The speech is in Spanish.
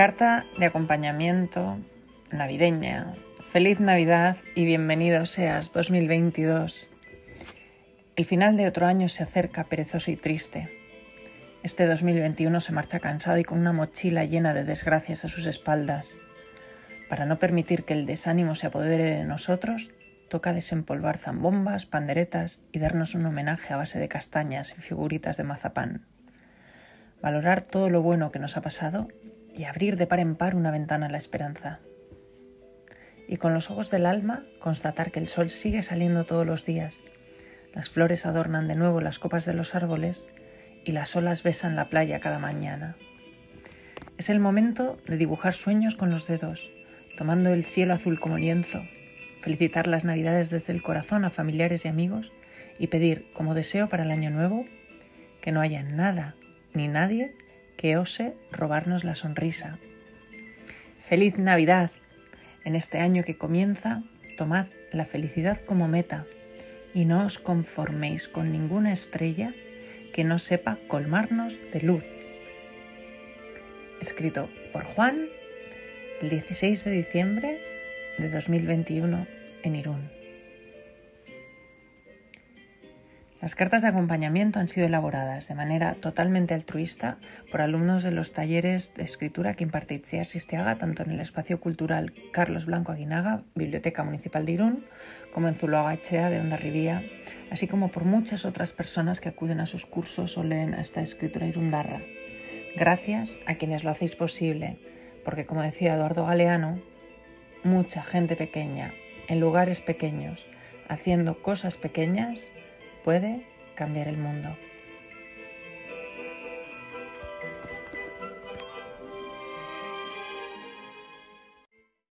Carta de acompañamiento navideña. Feliz Navidad y bienvenido seas 2022. El final de otro año se acerca perezoso y triste. Este 2021 se marcha cansado y con una mochila llena de desgracias a sus espaldas. Para no permitir que el desánimo se apodere de nosotros, toca desempolvar zambombas, panderetas y darnos un homenaje a base de castañas y figuritas de mazapán. Valorar todo lo bueno que nos ha pasado y abrir de par en par una ventana a la esperanza. Y con los ojos del alma constatar que el sol sigue saliendo todos los días, las flores adornan de nuevo las copas de los árboles y las olas besan la playa cada mañana. Es el momento de dibujar sueños con los dedos, tomando el cielo azul como lienzo, felicitar las navidades desde el corazón a familiares y amigos y pedir como deseo para el año nuevo que no haya nada ni nadie que ose robarnos la sonrisa. Feliz Navidad. En este año que comienza, tomad la felicidad como meta y no os conforméis con ninguna estrella que no sepa colmarnos de luz. Escrito por Juan el 16 de diciembre de 2021 en Irún. Las cartas de acompañamiento han sido elaboradas de manera totalmente altruista por alumnos de los talleres de escritura que imparte Itziar Sistiaga tanto en el espacio cultural Carlos Blanco Aguinaga, Biblioteca Municipal de Irún, como en Zuloaga Echea de Ondarribía, así como por muchas otras personas que acuden a sus cursos o leen a esta escritura irundarra. Gracias a quienes lo hacéis posible, porque como decía Eduardo Galeano, mucha gente pequeña, en lugares pequeños, haciendo cosas pequeñas, puede cambiar el mundo.